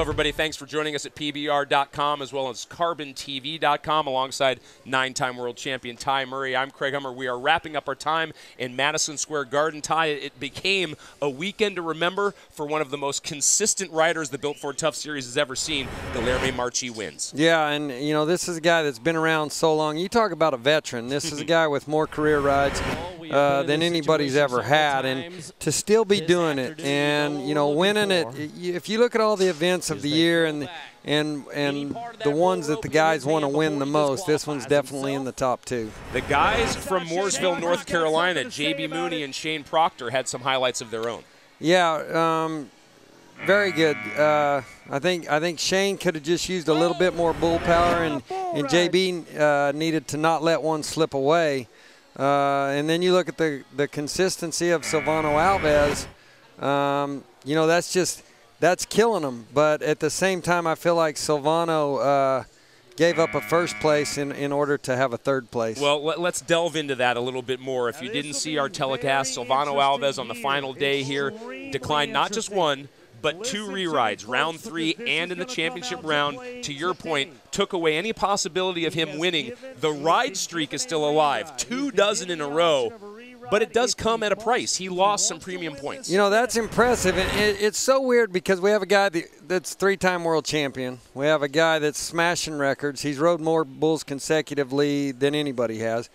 everybody. Thanks for joining us at PBR.com as well as CarbonTV.com alongside nine time world champion Ty Murray. I'm Craig Hummer. We are wrapping up our time in Madison Square Garden. Ty, it became a weekend to remember for one of the most consistent riders the Built Ford Tough Series has ever seen. Guilherme Marchi wins. Yeah, and, you know, this is a guy that's been around so long. You talk about a veteran. This is a guy with more career rides uh, than anybody's ever had. And to still be doing it and, you know, winning it, if you look at all the events of the year and and and the ones that the guys want to win the most, this one's definitely in the top two. The guys from Mooresville, North Carolina, J.B. Mauney and Shane Proctor, had some highlights of their own. Yeah, um, very good. Uh, I think I think Shane could have just used a little bit more bull power, and and JB uh, needed to not let one slip away. Uh, and then you look at the the consistency of Silvano Alves. Um, you know that's just that's killing them. But at the same time, I feel like Silvano uh, gave up a first place in, in order to have a third place. Well, let, us delve into that a little bit more. If you didn't see our telecast, Silvano Alves on the final day here declined not just one, but two re-rides, round three and in the championship round, to your point, took away any possibility of him winning. The ride streak is still alive, two dozen in a row but it does come at a price. He lost some premium points. You know, that's impressive. And it, it's so weird because we have a guy that's three time world champion. We have a guy that's smashing records. He's rode more bulls consecutively than anybody has.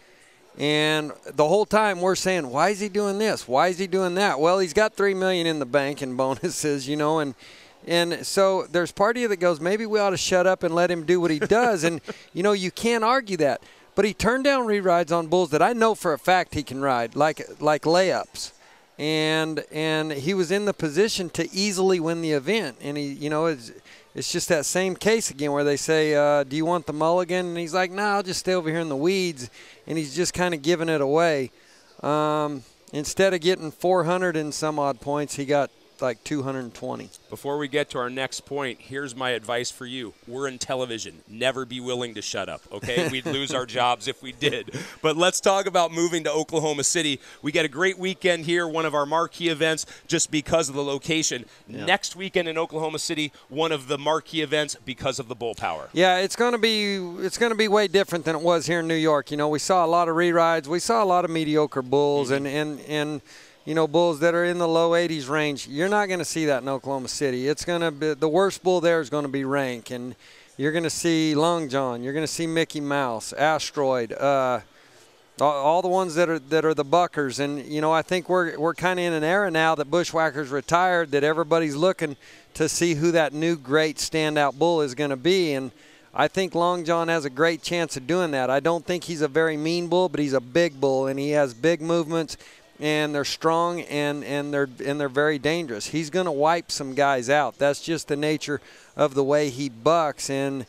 And the whole time we're saying, why is he doing this? Why is he doing that? Well, he's got three million in the bank in bonuses, you know, and and so there's part of you that goes, maybe we ought to shut up and let him do what he does. and you know, you can't argue that. But he turned down re-rides on bulls that I know for a fact he can ride, like like layups, and and he was in the position to easily win the event. And he, you know, it's it's just that same case again where they say, uh, "Do you want the mulligan?" And he's like, "No, nah, I'll just stay over here in the weeds." And he's just kind of giving it away. Um, instead of getting 400 and some odd points, he got like 220. Before we get to our next point, here's my advice for you. We're in television. Never be willing to shut up, okay? We'd lose our jobs if we did. But let's talk about moving to Oklahoma City. We get a great weekend here, one of our marquee events, just because of the location. Yeah. Next weekend in Oklahoma City, one of the marquee events because of the bull power. Yeah, it's going to be it's going to be way different than it was here in New York. You know, we saw a lot of re-rides. We saw a lot of mediocre bulls mm-hmm. and and and – you know, bulls that are in the low 80s range. You're not going to see that in Oklahoma City. It's going to be the worst bull there is going to be rank, and you're going to see Long John. You're going to see Mickey Mouse, Asteroid, uh, all the ones that are that are the buckers. And you know, I think we're we're kind of in an era now that Bushwacker's retired, that everybody's looking to see who that new great standout bull is going to be, and. I think Long John has a great chance of doing that. I don't think he's a very mean bull, but he's a big bull and he has big movements and they're strong and, and they're and they're very dangerous. He's going to wipe some guys out. That's just the nature of the way he bucks and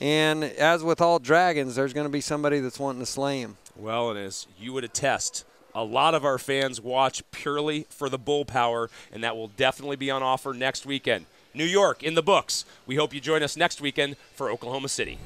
and as with all dragons, there's going to be somebody that's wanting to slay him. Well, and as you would attest, a lot of our fans watch purely for the bull power, and that will definitely be on offer next weekend. New York in the books. We hope you join us next weekend for Oklahoma City.